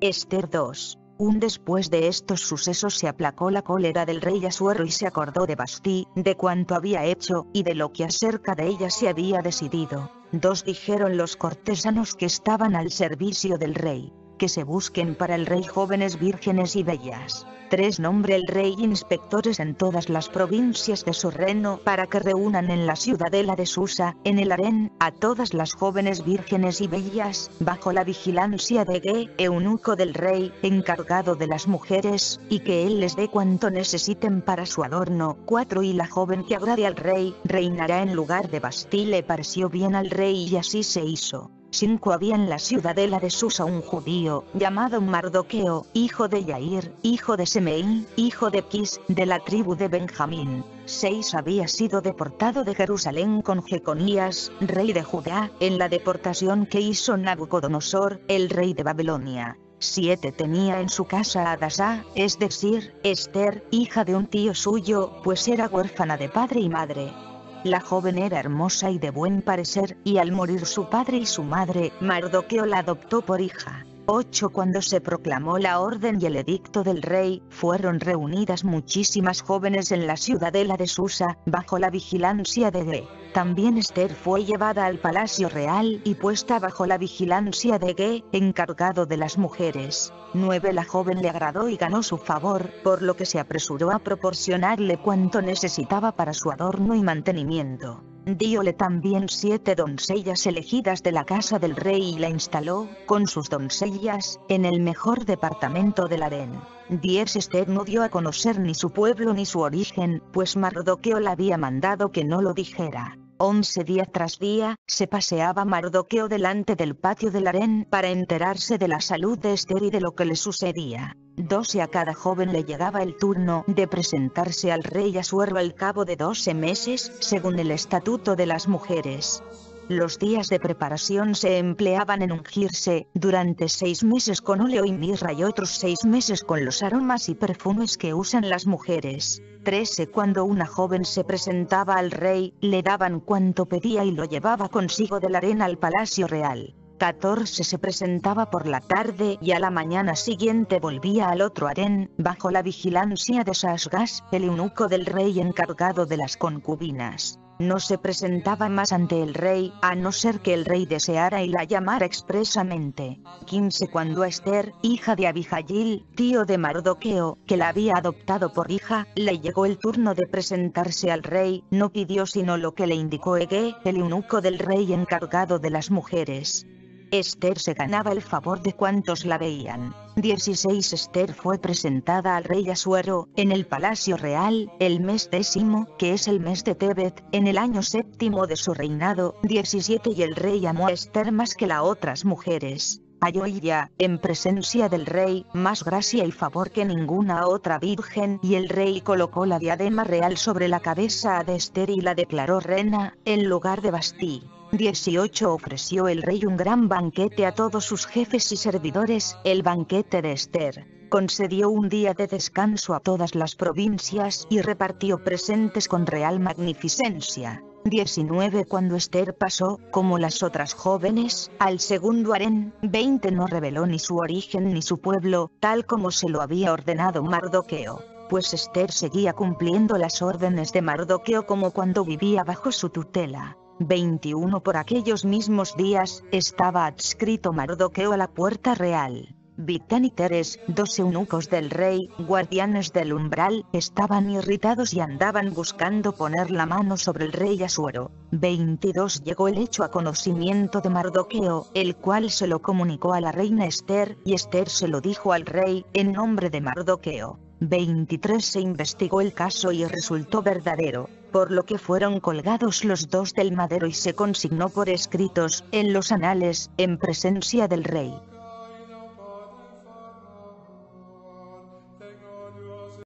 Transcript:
Esther 2. Un después de estos sucesos se aplacó la cólera del rey Asuero y se acordó de Bastí, de cuanto había hecho, y de lo que acerca de ella se había decidido. Dos dijeron los cortesanos que estaban al servicio del rey, que se busquen para el rey jóvenes vírgenes y bellas. 3. Nombre el rey inspectores en todas las provincias de su reino para que reúnan en la ciudadela de Susa, en el harén, a todas las jóvenes vírgenes y bellas, bajo la vigilancia de Ge, eunuco del rey, encargado de las mujeres, y que él les dé cuanto necesiten para su adorno. 4. Y la joven que agrade al rey, reinará en lugar de Bastille le pareció bien al rey y así se hizo. 5 había en la ciudadela de Susa un judío, llamado Mardoqueo, hijo de Yair, hijo de Semei, hijo de Kis, de la tribu de Benjamín. 6 había sido deportado de Jerusalén con Jeconías, rey de Judá, en la deportación que hizo Nabucodonosor, el rey de Babilonia. 7 tenía en su casa a Dasá, es decir, Esther, hija de un tío suyo, pues era huérfana de padre y madre. La joven era hermosa y de buen parecer, y al morir su padre y su madre, Mardoqueo la adoptó por hija. 8. Cuando se proclamó la orden y el edicto del rey, fueron reunidas muchísimas jóvenes en la ciudadela de Susa, bajo la vigilancia de Ge. También Esther fue llevada al palacio real y puesta bajo la vigilancia de Ge, encargado de las mujeres. 9. La joven le agradó y ganó su favor, por lo que se apresuró a proporcionarle cuanto necesitaba para su adorno y mantenimiento. Diole también siete doncellas elegidas de la casa del rey y la instaló, con sus doncellas, en el mejor departamento del harén. 10 Esther no dio a conocer ni su pueblo ni su origen, pues Mardoqueo la había mandado que no lo dijera. 11 día tras día, se paseaba Mardoqueo delante del patio del harén para enterarse de la salud de Esther y de lo que le sucedía. 12 a cada joven le llegaba el turno de presentarse al rey Asuero al cabo de 12 meses, según el estatuto de las mujeres. Los días de preparación se empleaban en ungirse, durante seis meses con óleo y mirra y otros seis meses con los aromas y perfumes que usan las mujeres. 13 Cuando una joven se presentaba al rey, le daban cuanto pedía y lo llevaba consigo de la arena al palacio real. 14 se presentaba por la tarde y a la mañana siguiente volvía al otro harén, bajo la vigilancia de Sasgas, el eunuco del rey encargado de las concubinas. No se presentaba más ante el rey, a no ser que el rey deseara y la llamara expresamente. 15 Cuando Esther, hija de Abijayil, tío de Mardoqueo, que la había adoptado por hija, le llegó el turno de presentarse al rey, no pidió sino lo que le indicó Ege, el eunuco del rey encargado de las mujeres. Esther se ganaba el favor de cuantos la veían. 16 Esther fue presentada al rey Asuero, en el palacio real, el mes décimo, que es el mes de Tebet, en el año séptimo de su reinado. 17 Y el rey amó a Esther más que las otras mujeres. Halló ella, en presencia del rey, más gracia y favor que ninguna otra virgen, y el rey colocó la diadema real sobre la cabeza de Esther y la declaró reina, en lugar de Bastí. 18 Ofreció el rey un gran banquete a todos sus jefes y servidores, el banquete de Esther. Concedió un día de descanso a todas las provincias y repartió presentes con real magnificencia. 19 Cuando Esther pasó, como las otras jóvenes, al segundo harén, 20 no reveló ni su origen ni su pueblo, tal como se lo había ordenado Mardoqueo pues Esther seguía cumpliendo las órdenes de Mardoqueo como cuando vivía bajo su tutela. 21 Por aquellos mismos días, estaba adscrito Mardoqueo a la puerta real. Victán y Teres, dos eunucos del rey, guardianes del umbral, estaban irritados y andaban buscando poner la mano sobre el rey Asuero. 22 Llegó el hecho a conocimiento de Mardoqueo, el cual se lo comunicó a la reina Esther, y Esther se lo dijo al rey, en nombre de Mardoqueo. 23 Se investigó el caso y resultó verdadero, por lo que fueron colgados los dos del madero y se consignó por escritos, en los anales, en presencia del rey.